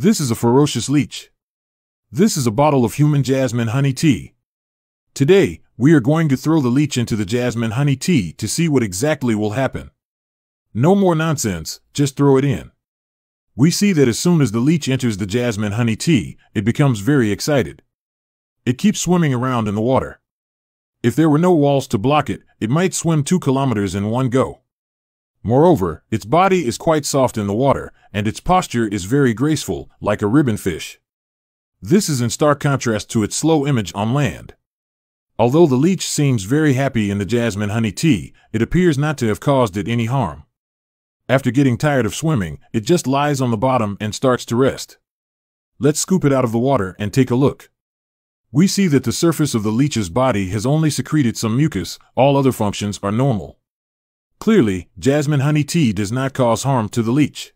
This is a ferocious leech. This is a bottle of human jasmine honey tea. Today, we are going to throw the leech into the jasmine honey tea to see what exactly will happen. No more nonsense, just throw it in. We see that as soon as the leech enters the jasmine honey tea, it becomes very excited. It keeps swimming around in the water. If there were no walls to block it, it might swim two kilometers in one go. Moreover, its body is quite soft in the water, and its posture is very graceful, like a ribbon fish. This is in stark contrast to its slow image on land. Although the leech seems very happy in the jasmine honey tea, it appears not to have caused it any harm. After getting tired of swimming, it just lies on the bottom and starts to rest. Let's scoop it out of the water and take a look. We see that the surface of the leech's body has only secreted some mucus, all other functions are normal. Clearly, jasmine honey tea does not cause harm to the leech.